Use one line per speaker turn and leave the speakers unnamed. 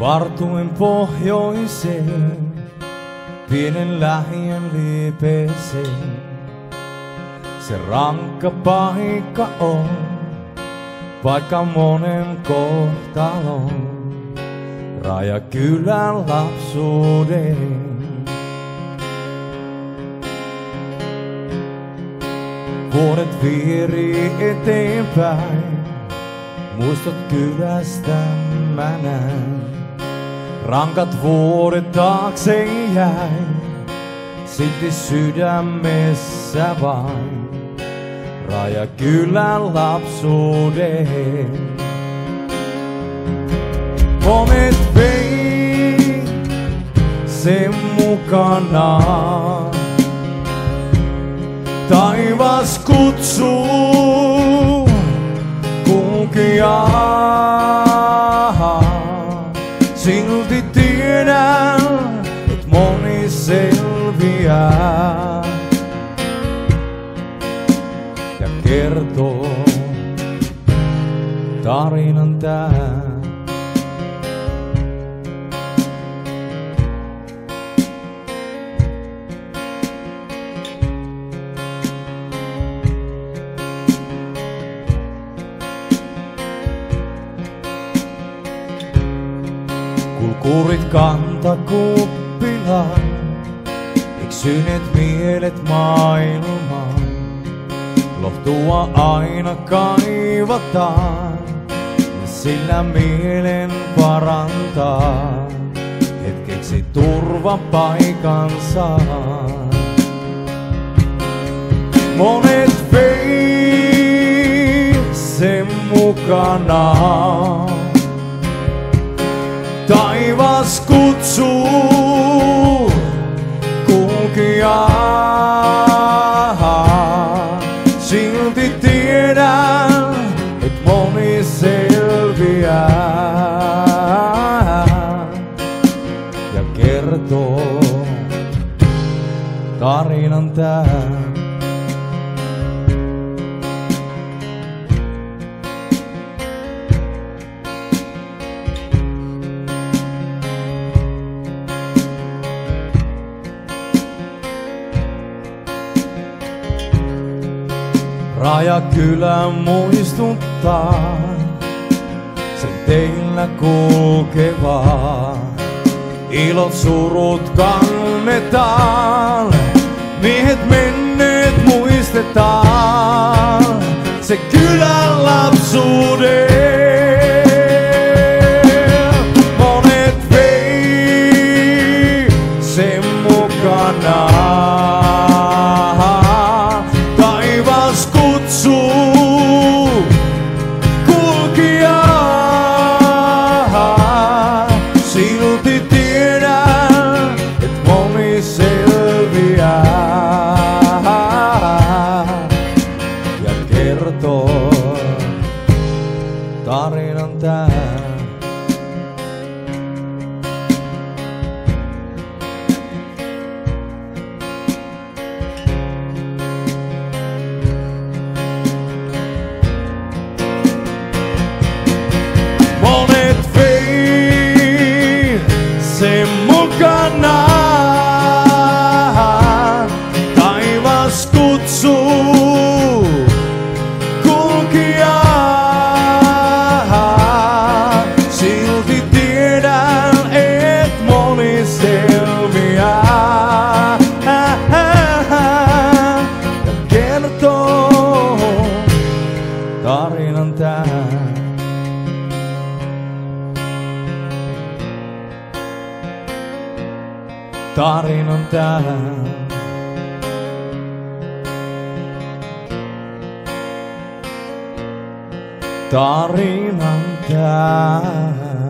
Vartuin pohjoiseen, pienen lähien liipeeseen. Se rankka paikka on, vaikka monen kohtalon. Raja kylän lapsuuden. Vuodet vieri eteenpäin, muistot kylästä mä näen. Rankat vuodet taakse jäi, silti sydämessä vain. Raja kylän lapsuuden. Monet vei sen mukanaan. Taivas kutsuu selviää. Ja kertoo tarinan tää. Kulkurit kantakuppilaan, eksyneet mielet maailmaan. Lohtua aina kaivataan, sillä mielen parantaa. Hetkeksi turvapaikansa. Monet vei sen mukanaan. Taivas kutsuu tarinan tää. Rajakylä muistuttaa sen teillä kulkevaa. Ilot surut kannetaan, miehet menneet muistetaan. Se kylän lapsuuden. Monet vei sen mukanaan. Silti tarinan tää. Tarinan tää. Tarinan tää.